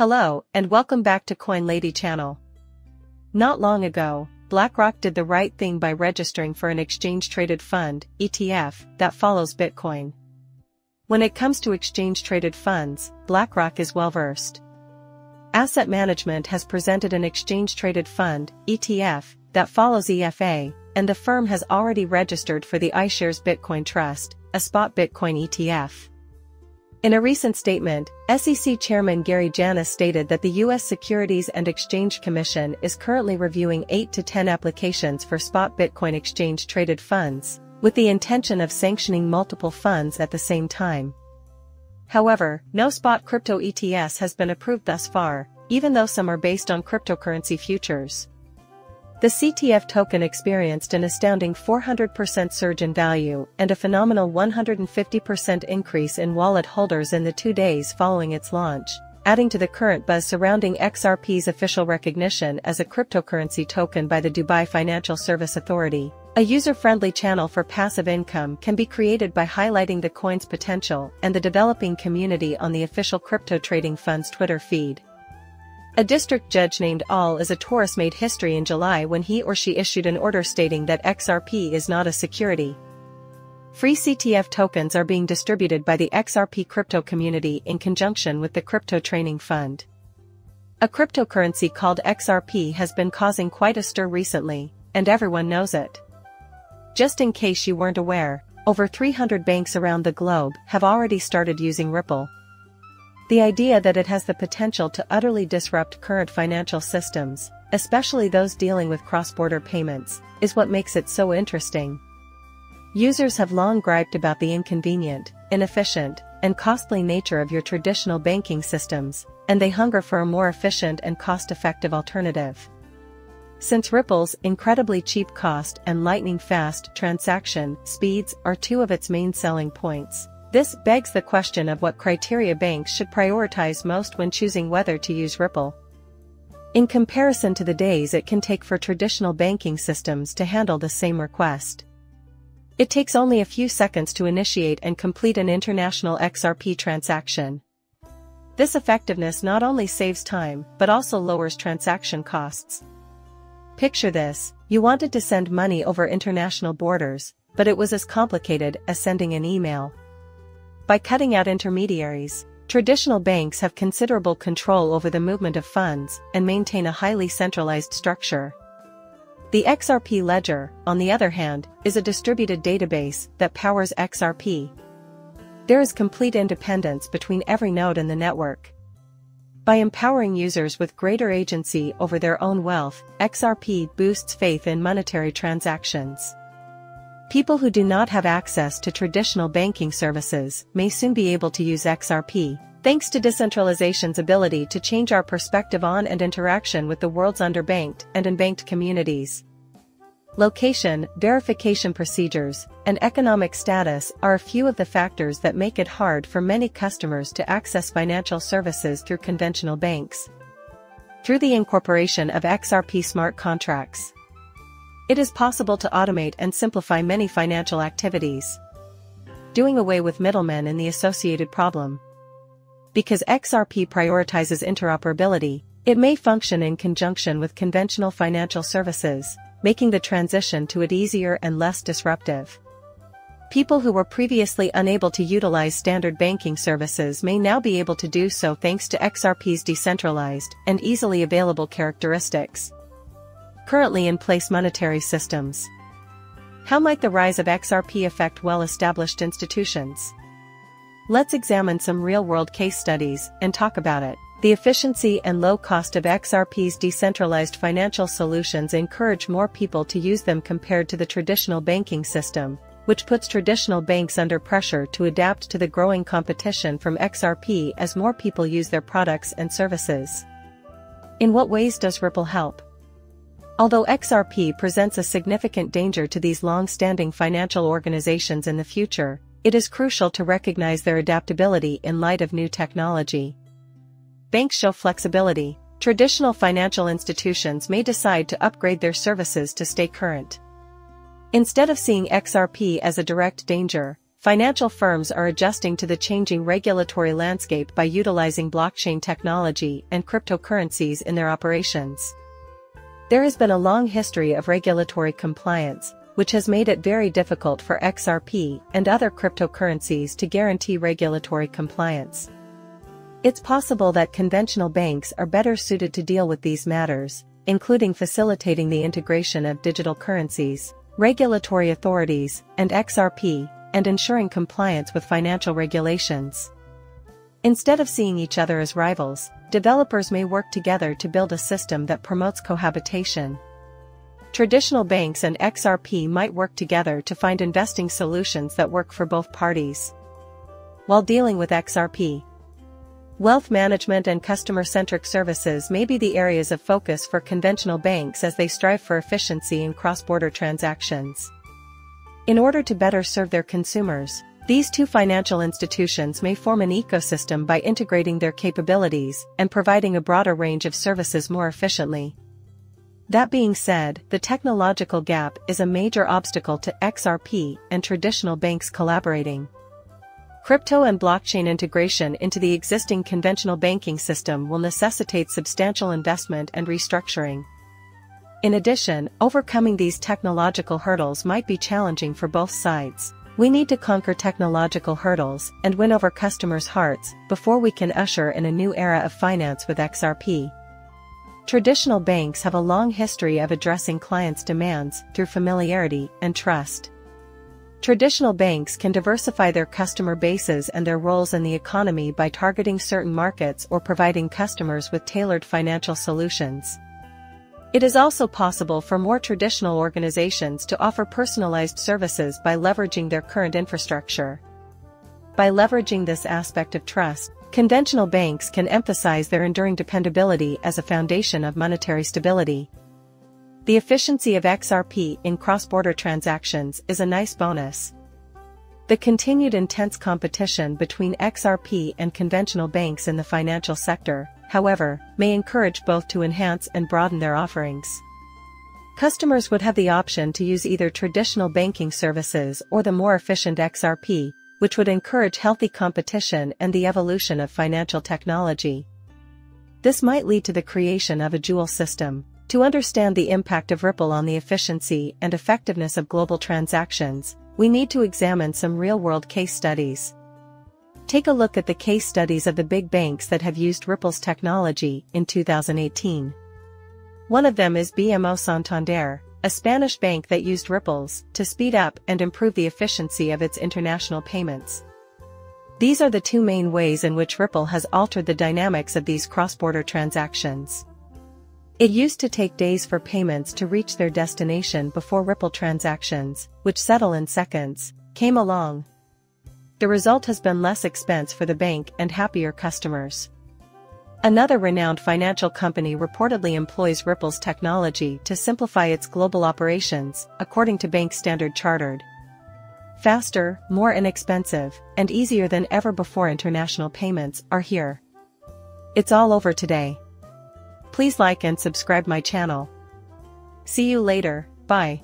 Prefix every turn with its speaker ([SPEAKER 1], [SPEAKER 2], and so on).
[SPEAKER 1] Hello, and welcome back to Coin Lady channel. Not long ago, BlackRock did the right thing by registering for an exchange-traded fund, ETF, that follows Bitcoin. When it comes to exchange-traded funds, BlackRock is well-versed. Asset Management has presented an exchange-traded fund, ETF, that follows EFA, and the firm has already registered for the iShares Bitcoin Trust, a spot Bitcoin ETF. In a recent statement, SEC Chairman Gary Gensler stated that the U.S. Securities and Exchange Commission is currently reviewing 8 to 10 applications for spot Bitcoin exchange-traded funds, with the intention of sanctioning multiple funds at the same time. However, no spot crypto ETS has been approved thus far, even though some are based on cryptocurrency futures. The CTF token experienced an astounding 400% surge in value and a phenomenal 150% increase in wallet holders in the two days following its launch, adding to the current buzz surrounding XRP's official recognition as a cryptocurrency token by the Dubai Financial Service Authority. A user-friendly channel for passive income can be created by highlighting the coin's potential and the developing community on the official crypto trading fund's Twitter feed. A district judge named Analisa Torres made history in July when he or she issued an order stating that XRP is not a security. Free CTF tokens are being distributed by the XRP crypto community in conjunction with the Crypto Training Fund. A cryptocurrency called XRP has been causing quite a stir recently, and everyone knows it. Just in case you weren't aware, over 300 banks around the globe have already started using Ripple. The idea that it has the potential to utterly disrupt current financial systems, especially those dealing with cross-border payments, is what makes it so interesting. Users have long griped about the inconvenient, inefficient, and costly nature of your traditional banking systems, and they hunger for a more efficient and cost-effective alternative. Since Ripple's incredibly cheap cost and lightning-fast transaction speeds are two of its main selling points, this begs the question of what criteria banks should prioritize most when choosing whether to use Ripple. In comparison to the days it can take for traditional banking systems to handle the same request. It takes only a few seconds to initiate and complete an international XRP transaction. This effectiveness not only saves time but also lowers transaction costs. Picture this, you wanted to send money over international borders, but it was as complicated as sending an email. By cutting out intermediaries, traditional banks have considerable control over the movement of funds and maintain a highly centralized structure. The XRP ledger, on the other hand, is a distributed database that powers XRP. There is complete independence between every node in the network. By empowering users with greater agency over their own wealth, XRP boosts faith in monetary transactions. People who do not have access to traditional banking services may soon be able to use XRP, thanks to decentralization's ability to change our perspective on and interaction with the world's underbanked and unbanked communities. Location, verification procedures, and economic status are a few of the factors that make it hard for many customers to access financial services through conventional banks. Through the incorporation of XRP smart contracts, it is possible to automate and simplify many financial activities. Doing away with middlemen and the associated problem. Because XRP prioritizes interoperability, it may function in conjunction with conventional financial services, making the transition to it easier and less disruptive. People who were previously unable to utilize standard banking services may now be able to do so thanks to XRP's decentralized and easily available characteristics currently in place monetary systems. How might the rise of XRP affect well-established institutions? Let's examine some real-world case studies and talk about it. The efficiency and low cost of XRP's decentralized financial solutions encourage more people to use them compared to the traditional banking system, which puts traditional banks under pressure to adapt to the growing competition from XRP as more people use their products and services. In what ways does Ripple help? Although XRP presents a significant danger to these long-standing financial organizations in the future, it is crucial to recognize their adaptability in light of new technology. Banks show flexibility. Traditional financial institutions may decide to upgrade their services to stay current. Instead of seeing XRP as a direct danger, financial firms are adjusting to the changing regulatory landscape by utilizing blockchain technology and cryptocurrencies in their operations. There has been a long history of regulatory compliance, which has made it very difficult for XRP and other cryptocurrencies to guarantee regulatory compliance. It's possible that conventional banks are better suited to deal with these matters, including facilitating the integration of digital currencies, regulatory authorities, and XRP, and ensuring compliance with financial regulations. Instead of seeing each other as rivals, developers may work together to build a system that promotes cohabitation. Traditional banks and XRP might work together to find investing solutions that work for both parties. While dealing with XRP, Wealth management and customer-centric services may be the areas of focus for conventional banks as they strive for efficiency in cross-border transactions. In order to better serve their consumers, these two financial institutions may form an ecosystem by integrating their capabilities and providing a broader range of services more efficiently. That being said, the technological gap is a major obstacle to XRP and traditional banks collaborating. Crypto and blockchain integration into the existing conventional banking system will necessitate substantial investment and restructuring. In addition, overcoming these technological hurdles might be challenging for both sides. We need to conquer technological hurdles and win over customers' hearts before we can usher in a new era of finance with XRP. Traditional banks have a long history of addressing clients' demands through familiarity and trust. Traditional banks can diversify their customer bases and their roles in the economy by targeting certain markets or providing customers with tailored financial solutions. It is also possible for more traditional organizations to offer personalized services by leveraging their current infrastructure. By leveraging this aspect of trust, conventional banks can emphasize their enduring dependability as a foundation of monetary stability. The efficiency of XRP in cross-border transactions is a nice bonus. The continued intense competition between XRP and conventional banks in the financial sector, however, may encourage both to enhance and broaden their offerings. Customers would have the option to use either traditional banking services or the more efficient XRP, which would encourage healthy competition and the evolution of financial technology. This might lead to the creation of a dual system, to understand the impact of Ripple on the efficiency and effectiveness of global transactions, we need to examine some real-world case studies. Take a look at the case studies of the big banks that have used Ripple's technology in 2018. One of them is Banco Santander, a Spanish bank that used Ripples to speed up and improve the efficiency of its international payments. These are the two main ways in which Ripple has altered the dynamics of these cross-border transactions. It used to take days for payments to reach their destination before Ripple transactions, which settle in seconds, came along. The result has been less expense for the bank and happier customers. Another renowned financial company reportedly employs Ripple's technology to simplify its global operations, according to Bank Standard Chartered. Faster, more inexpensive, and easier than ever before international payments are here. It's all over today. Please like and subscribe my channel. See you later, bye.